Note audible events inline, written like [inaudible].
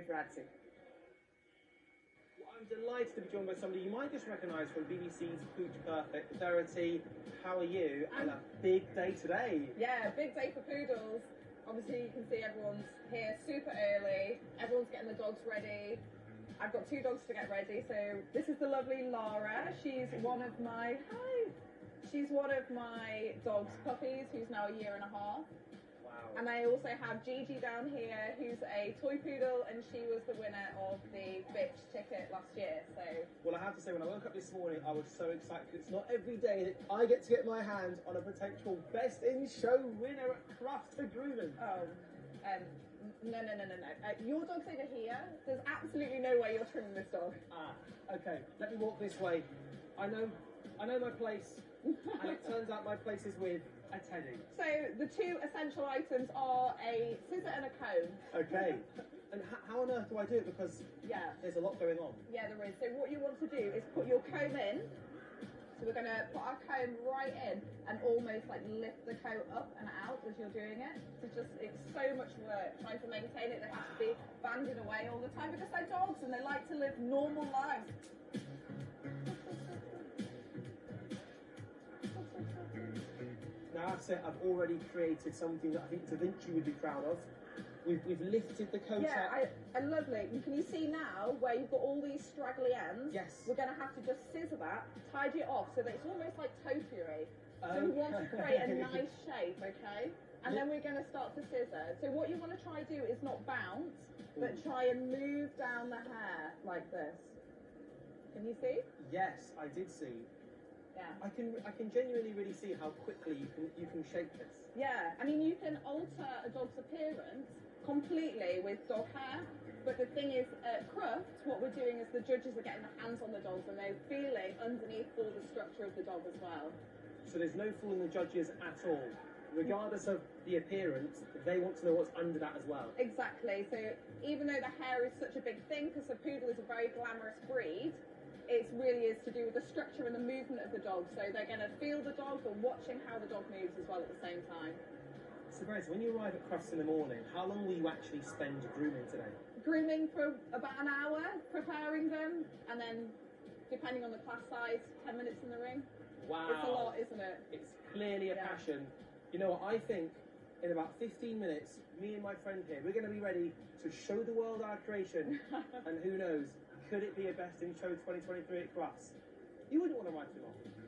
with Radzi. Well, I'm delighted to be joined by somebody you might just recognise from BBC's Pooch Perfect. Verity, how are you? And a big day today. Yeah, big day for poodles. Obviously, you can see everyone's here super early. Everyone's getting the dogs ready. I've got two dogs to get ready. So this is the lovely Lara. She's one of my hi. She's one of my dog's puppies, who's now a year and a half. And I also have Gigi down here, who's a toy poodle, and she was the winner of the bitch ticket last year. So Well, I have to say, when I woke up this morning, I was so excited 'cause it's not every day that I get to get my hands on a potential Best in Show winner at for Grooming. Oh, um, no, no, no, no, no. Uh, your dog's over here. There's absolutely no way you're trimming this dog. Ah, okay. Let me walk this way. I know, I know my place, and it turns out my place is with a teddy. So the two essential items are a scissor and a comb. Okay. [laughs] And h- how on earth do I do it? Because Yeah, there's a lot going on. yeah, there is. So what you want to do is put your comb in. So we're going to put our comb right in and almost like lift the coat up and out as you're doing it. It's just, it's so much work trying to maintain it. They have to be banding away all the time because they're dogs and they like to live normal lives. Now, that's it. I've already created something that I think Da Vinci would be proud of. We've, we've lifted the coat Yeah, up. I, I lovely. And Can you see now where you've got all these straggly ends? Yes. We're going to have to just scissor that, tidy it off so that it's almost like topiary. So we want to create a [laughs] nice shape, okay? And then we're going to start to scissor. So what you want to try to do is not bounce, but try and move down the hair like this. Can you see? Yes, I did see. Yeah. I can I can genuinely really see how quickly you can you can shape this. Yeah, I mean, you can alter a dog's appearance completely with dog hair, but the thing is, at Crufts, what we're doing is the judges are getting their hands on the dogs and they're feeling underneath all the structure of the dog as well. So there's no fooling the judges at all. Regardless of the appearance, they want to know what's under that as well. Exactly. So even though the hair is such a big thing, because a poodle is a very glamorous breed, it really is to do with the structure and the movement of the dog. So they're going to feel the dog and watching how the dog moves as well at the same time. So, Grace, when you arrive at Crufts in the morning, how long will you actually spend grooming today? grooming for about an hour, preparing them, and then depending on the class size, 10 minutes in the ring. Wow. It's a lot, isn't it? It's clearly a Yeah. passion. You know what? I think in about 15 minutes, me and my friend here, we're going to be ready to show the world our creation. [laughs] and who knows, could it be a Best in Show 2023 at Crufts? You wouldn't want to write it off.